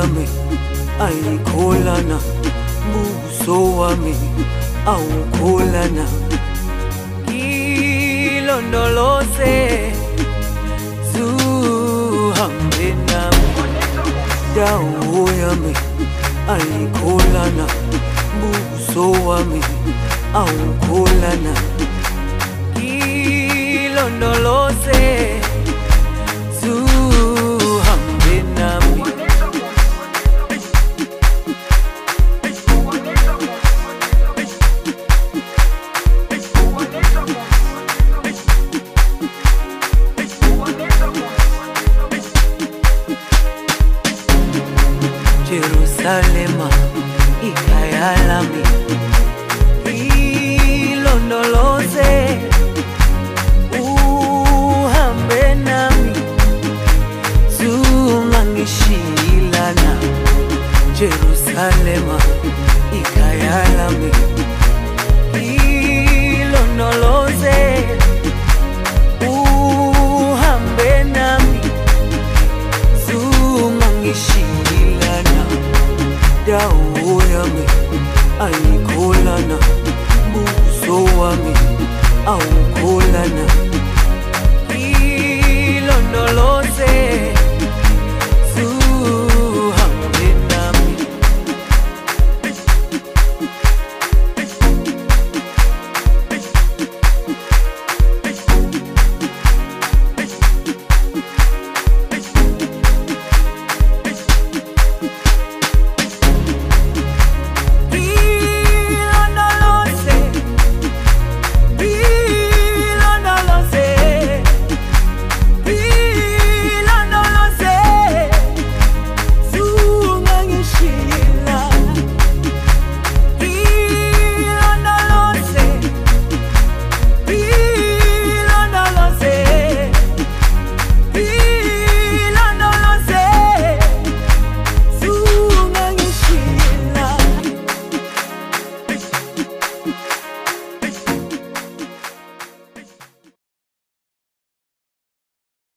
yami ayikholana buso wami awukholana. Ilondoloze zuhambe nami. Dawo yami ayikholana buso wami awukholana. Ilondoloze Jerusalema ikhaya lami ilondoloze uhambe nami. Zungangishilana. Jerusalema ikhaya dawo yami ayikholana buso wami awu